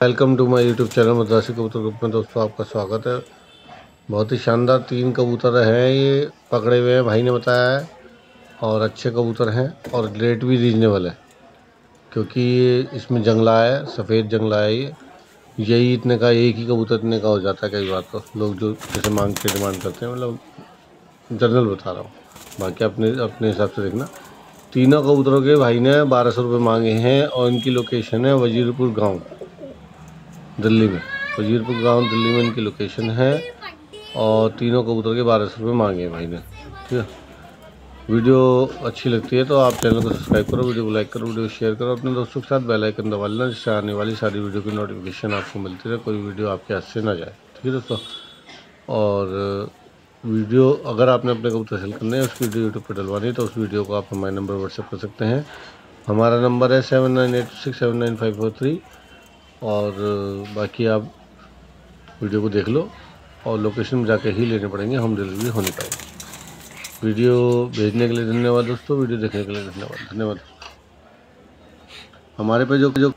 Welcome to my YouTube channel Madrasi Kabutar group में दोस्तों आपका स्वागत है। बहुत ही शानदार तीन कबूतर हैं ये, पकड़े हुए हैं, भाई ने बताया है। और अच्छे कबूतर हैं और रेट भी रीजनेबल है, क्योंकि इसमें जंगला है, सफ़ेद जंगला है ये। यही इतने का, एक ही कबूतर इतने का हो जाता है कई बार तो। लोग जो जैसे मांग के डिमांड करते हैं मतलब जनरल बता रहा हूँ। बाकी अपने अपने हिसाब से देखना। तीनों कबूतरों के भाई ने बारह सौ रुपये मांगे हैं और इनकी लोकेशन है वजीरपुर गाँव। दिल्ली में। वजीरपुर गाँव दिल्ली में इनकी लोकेशन है और तीनों कबूतर के बारह सौ रुपये मांगे भाई ने। ठीक है? वीडियो अच्छी लगती है तो आप चैनल को सब्सक्राइब करो, वीडियो को लाइक करो, वीडियो शेयर करो, अपने दोस्तों के साथ बेल आइकन दबा लेना जिससे आने वाली सारी वीडियो की नोटिफिकेशन आपको मिलती रहे, कोई वीडियो आपके हाथ से ना जाए। ठीक है दोस्तों? और वीडियो अगर आपने अपने कबूतर सेल करने हैं उसकी वीडियो यूट्यूब पर डलवानी है तो उस वीडियो को आप हमारे नंबर व्हाट्सएप कर सकते हैं। हमारा नंबर है seven nine eight six seven nine five four three और बाकी आप वीडियो को देख लो और लोकेशन में जाके ही लेने पड़ेंगे, होम डिलीवरी हो नहीं पाएगी वीडियो भेजने के लिए धन्यवाद दोस्तों, वीडियो देखने के लिए धन्यवाद धन्यवाद। हमारे पे जो जो